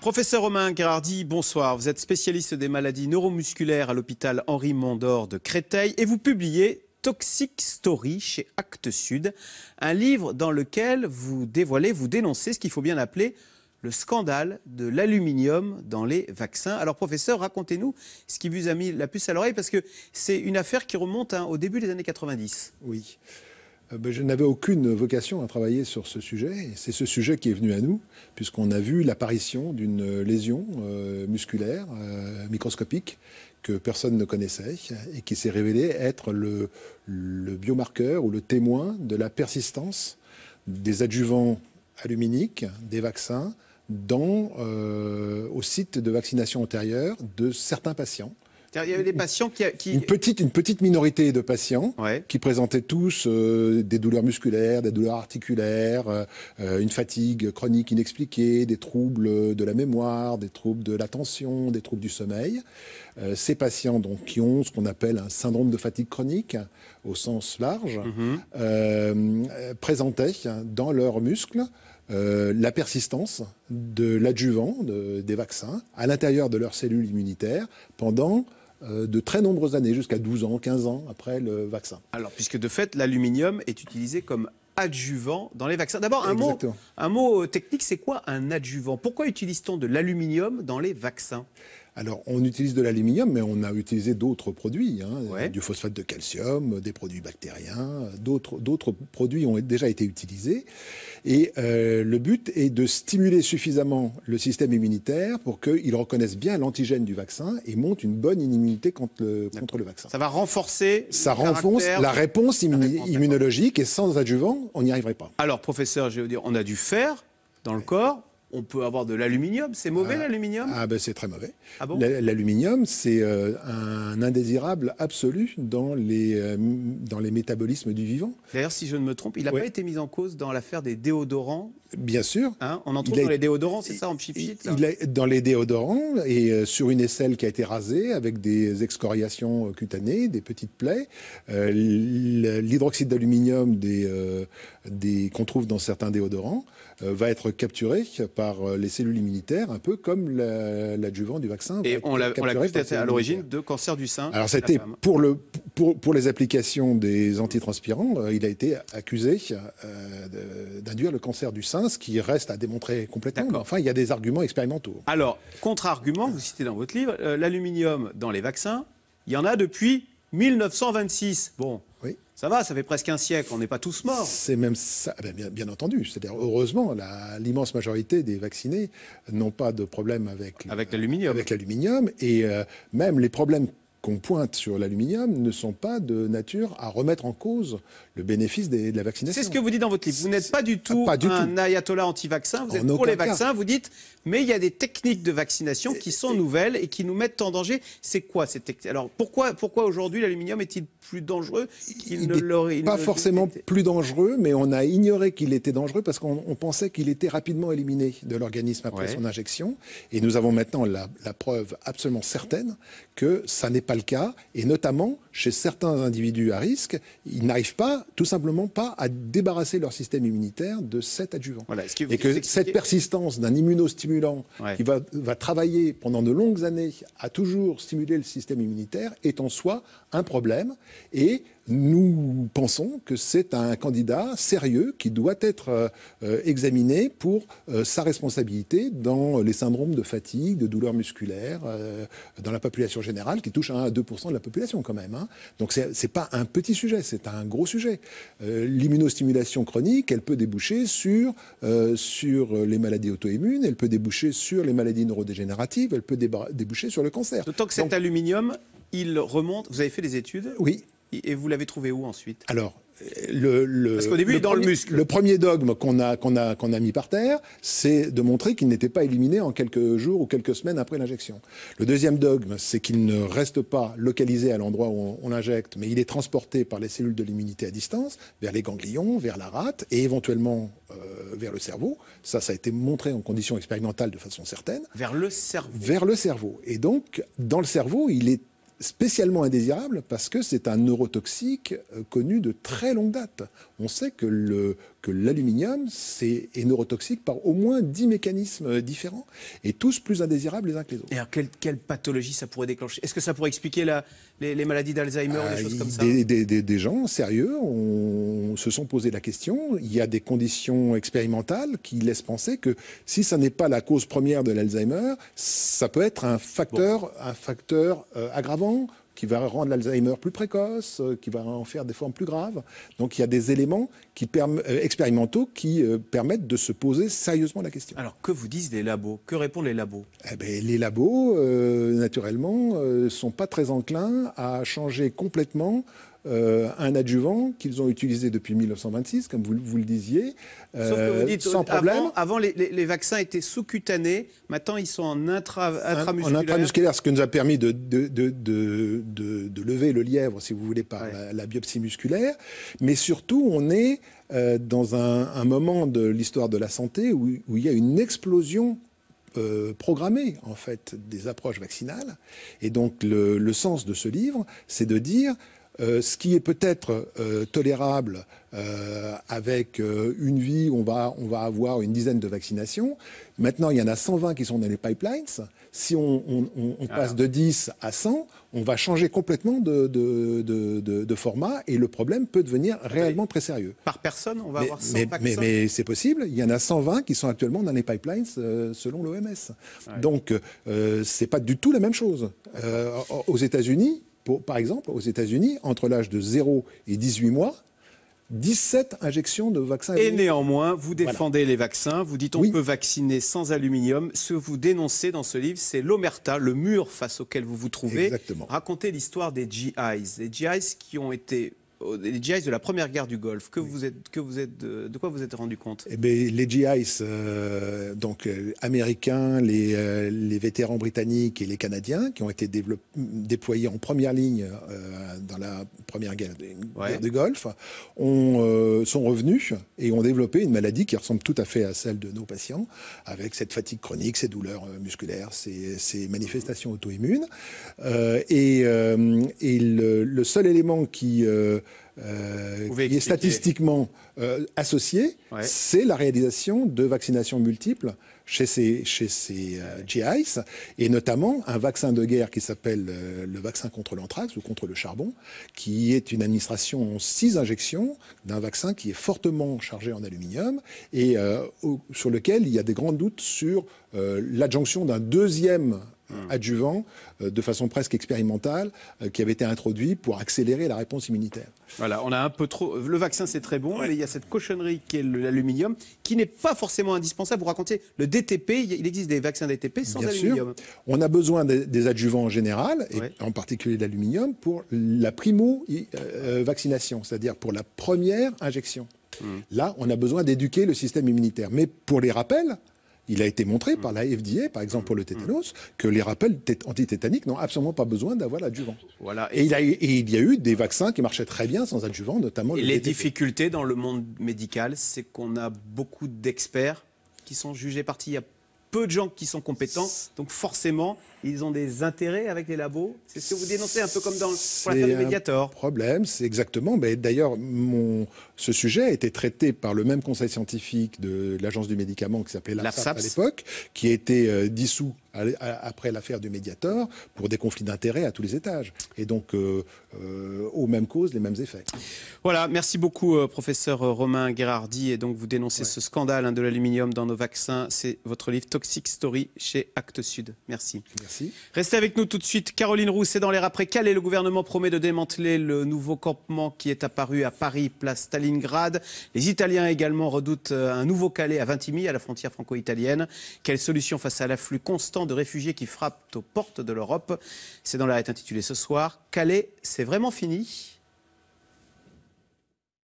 Professeur Romain Gérardi, bonsoir. Vous êtes spécialiste des maladies neuromusculaires à l'hôpital Henri Mondor de Créteil et vous publiez Toxic Story chez Actes Sud, un livre dans lequel vous dévoilez, vous dénoncez ce qu'il faut bien appeler le scandale de l'aluminium dans les vaccins. Alors professeur, racontez-nous ce qui vous a mis la puce à l'oreille parce que c'est une affaire qui remonte hein, au début des années 90. Oui. Euh, ben, je n'avais aucune vocation à travailler sur ce sujet. Et c'est ce sujet qui est venu à nous, puisqu'on a vu l'apparition d'une lésion euh, musculaire euh, microscopique que personne ne connaissait et qui s'est révélé être le, biomarqueur ou le témoin de la persistance des adjuvants aluminiques, des vaccins, au site de vaccination antérieure de certains patients il y avait des patients qui... Une, petite, une petite minorité de patients qui présentaient tous euh, des douleurs musculaires, des douleurs articulaires, euh, euh, une fatigue chronique inexpliquée, des troubles de la mémoire, des troubles de l'attention, des troubles du sommeil. ces patients donc, qui ont ce qu'on appelle un syndrome de fatigue chronique au sens large mhm. présentaient dans leurs muscles la persistance de l'adjuvant des vaccins à l'intérieur de leurs cellules immunitaires pendant de très nombreuses années, jusqu'à 12 ans, 15 ans après le vaccin. Alors, puisque de fait, l'aluminium est utilisé comme adjuvant dans les vaccins. D'abord, un mot, un mot technique, c'est quoi un adjuvant? Pourquoi utilise-t-on de l'aluminium dans les vaccins? Alors, on utilise de l'aluminium, mais on a utilisé d'autres produits, hein, du phosphate de calcium, des produits bactériens, d'autres produits ont déjà été utilisés. Et euh, le but est de stimuler suffisamment le système immunitaire pour qu'il reconnaisse bien l'antigène du vaccin et monte une bonne immunité contre le, contre le vaccin. Ça va renforcer Ça renforce la réponse, immunologique et sans adjuvant, on n'y arriverait pas. Alors, professeur, je vais vous dire, on a du fer dans le corps, on peut avoir de l'aluminium. C'est mauvais ah. l'aluminium? Ah ben c'est très mauvais. Ah l'aluminium, c'est euh, un indésirable absolu dans les, euh, dans les métabolismes du vivant. D'ailleurs, si je ne me trompe, il n'a pas été mis en cause dans l'affaire des déodorants Bien sûr. Hein, on en trouve dans les déodorants, c'est ça, en pchit dans les déodorants et euh, sur une aisselle qui a été rasée avec des excoriations cutanées, des petites plaies. L'hydroxyde d'aluminium des, des, qu'on trouve dans certains déodorants va être capturé par euh, les cellules immunitaires, un peu comme l'adjuvant du vaccin. Et on l'a peut-être à l'origine de cancer du sein. Alors c'était pour, le, pour, pour, les applications des antitranspirants, euh, il a été accusé euh, d'induire le cancer du sein, ce qui reste à démontrer complètement. Enfin, il y a des arguments expérimentaux. Alors, contre-argument, vous citez dans votre livre, l'aluminium dans les vaccins, il y en a depuis 1926. Bon, ça va, ça fait presque un siècle, on n'est pas tous morts. C'est même ça, eh bien, bien, entendu. C'est-à-dire, heureusement, l'immense majorité des vaccinés n'ont pas de problème avec, avec l'aluminium. Avec l'aluminium. Et euh, même les problèmes qu'on pointe sur l'aluminium ne sont pas de nature à remettre en cause le bénéfice de la vaccination. C'est ce que vous dites dans votre livre. Vous n'êtes pas du tout un ayatollah anti-vaccin, vous êtes pour les vaccins, vous dites, mais il y a des techniques de vaccination qui sont nouvelles et qui nous mettent en danger. C'est quoi ces techniques? Alors pourquoi, pourquoi aujourd'hui l'aluminium est-il plus dangereux qu'il ne l'aurait Pas forcément plus dangereux, mais on a ignoré qu'il était dangereux parce qu'on pensait qu'il était rapidement éliminé de l'organisme après son injection. Et nous avons maintenant la, la preuve absolument certaine que ça n'est pas le cas, et notamment chez certains individus à risque, ils n'arrivent pas, tout simplement pas, à débarrasser leur système immunitaire de cet adjuvant. et que cette persistance d'un immunostimulant qui va, va travailler pendant de longues années à toujours stimuler le système immunitaire est en soi un problème. Et nous pensons que c'est un candidat sérieux qui doit être euh, euh, examiné pour euh, sa responsabilité dans les syndromes de fatigue, de douleurs musculaires, dans la population générale, qui touche 1 à 2% de la population quand même. Hein. Donc ce n'est pas un petit sujet, c'est un gros sujet. L'immunostimulation chronique, elle peut déboucher sur, sur les maladies auto-immunes, elle peut déboucher sur les maladies neurodégénératives, elle peut déboucher sur le cancer. D'autant que cet aluminium, il remonte. Vous avez fait des études? Oui. Et vous l'avez trouvé où ensuite? Alors, le, le, Parce qu'au début, le dans premier, le muscle. Le premier dogme qu'on a, qu'on a, qu'on a mis par terre, c'est de montrer qu'il n'était pas éliminé en quelques jours ou quelques semaines après l'injection. Le deuxième dogme, c'est qu'il ne reste pas localisé à l'endroit où on, l'injecte, mais il est transporté par les cellules de l'immunité à distance vers les ganglions, vers la rate et éventuellement euh, vers le cerveau. Ça, ça a été montré en conditions expérimentales de façon certaine. Vers le cerveau. Vers le cerveau. Et donc, dans le cerveau, il est spécialement indésirable parce que c'est un neurotoxique euh, connu de très longue date. On sait que le, que l'aluminium est neurotoxique par au moins 10 mécanismes euh, différents et tous plus indésirables les uns que les autres. Et alors, quelle, pathologie ça pourrait déclencher? Est-ce que ça pourrait expliquer la, les, maladies d'Alzheimer ou des ah, choses comme ça? des, des, des, gens sérieux on, se sont posé la question. Il y a des conditions expérimentales qui laissent penser que si ça n'est pas la cause première de l'Alzheimer, ça peut être un facteur, un facteur euh, aggravant qui va rendre l'Alzheimer plus précoce, euh, qui va en faire des formes plus graves. Donc il y a des éléments qui euh, expérimentaux qui euh, permettent de se poser sérieusement la question. Alors que vous disent les labos? Que répondent les labos? Eh ben, Les labos, naturellement, ne sont pas très enclins à changer complètement euh, un adjuvant qu'ils ont utilisé depuis 1926, comme vous, vous le disiez, Sauf que vous euh, dites, sans problème. Avant, les, vaccins étaient sous-cutanés, maintenant ils sont en intramusculaire. En intramusculaire, ce qui nous a permis de, de, de, de, lever le lièvre, si vous voulez, par la, biopsie musculaire. Mais surtout, on est euh, dans un, moment de l'histoire de la santé où, il y a une explosion programmée en fait des approches vaccinales. Et donc le sens de ce livre, c'est de dire euh, ce qui est peut-être euh, tolérable euh, avec une vie où on va, on va avoir une dizaine de vaccinations. Maintenant, il y en a 120 qui sont dans les pipelines. Si on, passe de 10 à 100, on va changer complètement de, de, format et le problème peut devenir réellement très sérieux. Par personne, on va avoir 100 vaccins Mais, mais c'est possible. Il y en a 120 qui sont actuellement dans les pipelines selon l'OMS. Donc, c'est pas du tout la même chose. aux États-Unis, par exemple, aux États-Unis, entre l'âge de 0 et 18 mois, 17 injections de vaccins. Et néanmoins, vous défendez les vaccins, vous dites on peut vacciner sans aluminium. Ce que vous dénoncez dans ce livre, c'est l'omerta, le mur face auquel vous vous trouvez. Exactement. Racontez l'histoire des GIs. Les GIs qui ont été les GIs de la première guerre du Golfe, que vous êtes, que vous êtes, de, quoi vous êtes rendu compte? Eh bien, Les GIs, euh, donc euh, américains, les, euh, les, vétérans britanniques et les Canadiens, qui ont été déployés en première ligne dans la première guerre, du Golfe, ont, sont revenus et ont développé une maladie qui ressemble tout à fait à celle de nos patients, avec cette fatigue chronique, ces douleurs musculaires, ces, ces manifestations auto-immunes. et, et le, le, seul élément qui euh, qui est statistiquement euh, associé, c'est la réalisation de vaccinations multiples chez ces, chez ces euh, GIs, et notamment un vaccin de guerre qui s'appelle le vaccin contre l'anthrax ou contre le charbon, qui est une administration en six injections d'un vaccin qui est fortement chargé en aluminium et sur lequel il y a des grands doutes sur l'adjonction d'un deuxième Hmm. adjuvant euh, de façon presque expérimentale euh, qui avait été introduit pour accélérer la réponse immunitaire. Voilà, on a un peu trop. Le vaccin, c'est très bon, mais il y a cette cochonnerie qui est l'aluminium, qui n'est pas forcément indispensable. Vous racontez le DTP, il existe des vaccins DTP sans aluminium. On a besoin des, adjuvants en général, et en particulier l'aluminium, pour la primo-vaccination, euh, c'est-à-dire pour la première injection. Hmm. Là, on a besoin d'éduquer le système immunitaire. Mais pour les rappels, il a été montré par la FDA, par exemple pour le tétanos, que les rappels antitétaniques n'ont absolument pas besoin d'avoir l'adjuvant. Voilà. Et, il y a eu des vaccins qui marchaient très bien sans adjuvant, notamment et le les difficultés dans le monde médical, c'est qu'on a beaucoup d'experts qui sont jugés partis peu de gens qui sont compétents, donc forcément, ils ont des intérêts avec les labos. C'est ce que vous dénoncez un peu comme dans l'affaire du Mediator. Problème, c'est exactement. Mais d'ailleurs, ce sujet a été traité par le même conseil scientifique de l'agence du médicament qui s'appelait l'AFSAP à l'époque, qui a été euh, dissous après l'affaire du Mediator pour des conflits d'intérêts à tous les étages. Et donc, euh, euh, aux mêmes causes, les mêmes effets. Voilà, merci beaucoup, professeur Romain Guérardi. Et donc, vous dénoncez ce scandale hein, de l'aluminium dans nos vaccins. C'est votre livre Toxic Story chez Actes Sud. Merci. Merci. Restez avec nous tout de suite. Caroline Roux, c'est dans l'air après Calais. Le gouvernement promet de démanteler le nouveau campement qui est apparu à Paris, place Stalingrad. Les Italiens également redoutent euh, un nouveau Calais à Vintimille, à la frontière franco-italienne. Quelle solution face à l'afflux constant de réfugiés qui frappent aux portes de l'Europe C'est dans l'air intitulé ce soir. Calais, c'est vraiment fini